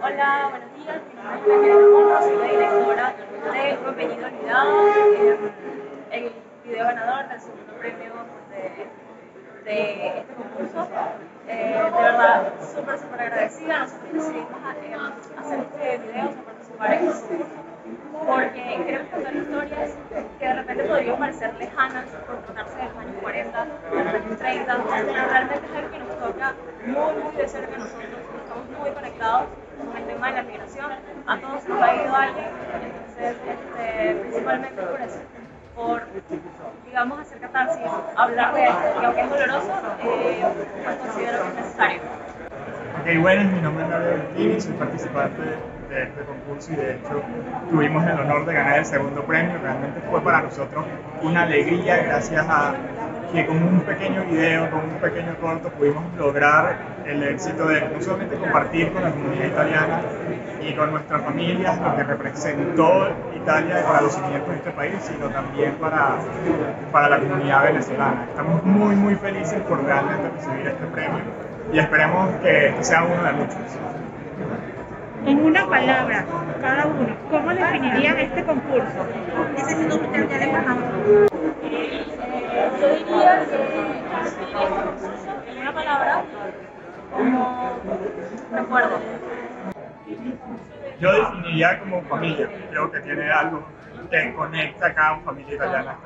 Hola, buenos días. Mi nombre es Elena Monro, soy la directora de Contenido Unidad, el video ganador del segundo premio de, de este concurso. Eh, de verdad, súper, súper agradecida. Nosotros decidimos eh, hacer este video, participar en este concurso, porque queremos contar historias que de repente podrían parecer lejanas por tratarse de los años 40, de los años 30, pero realmente es algo que nos toca muy, muy de cerca a nosotros. Estamos muy conectados con el tema de la migración, a todos nos ha ido alguien, entonces este, principalmente por eso, por digamos hacer catarsis, hablar de esto, y aunque es doloroso, eh, pues considero que es necesario. Ok, bueno, mi nombre es Gabriel Martínez, soy participante de este concurso y de hecho tuvimos el honor de ganar el segundo premio. Realmente fue para nosotros una alegría gracias a que con un pequeño video, con un pequeño corto, pudimos lograr el éxito de no solamente compartir con la comunidad italiana y con nuestras familias lo que representó Italia para los cimientos de este país, sino también para, para la comunidad venezolana. Estamos muy, muy felices por realmente recibir este premio y esperemos que sea uno de muchos. En una palabra, cada uno, ¿cómo definirían este concurso? Necesito un ya de en una palabra, como recuerdo. Yo definiría como familia. Creo que tiene algo que conecta a cada familia italiana.